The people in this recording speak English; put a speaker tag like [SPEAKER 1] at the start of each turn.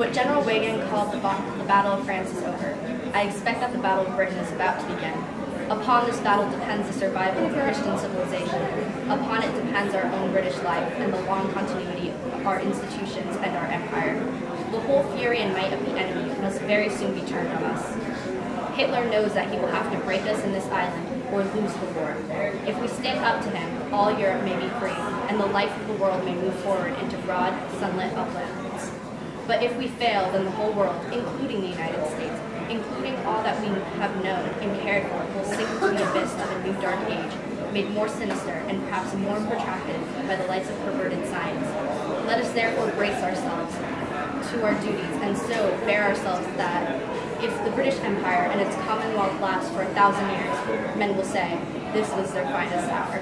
[SPEAKER 1] What General Weygand called the, the Battle of France is over. I expect that the Battle of Britain is about to begin. Upon this battle depends the survival of Christian civilization. Upon it depends our own British life and the long continuity of our institutions and our empire. The whole fury and might of the enemy must very soon be turned on us. Hitler knows that he will have to break us in this island or lose the war. If we stand up to him, all Europe may be free, and the life of the world may move forward into broad, sunlit uplands. But if we fail, then the whole world, including the United States, including all that we have known and cared for, will sink into the abyss of a new dark age, made more sinister and perhaps more protracted by the lights of perverted science. Let us therefore brace ourselves to our duties and so bear ourselves that if the British Empire and its Commonwealth last for a thousand years, men will say, this was their finest hour.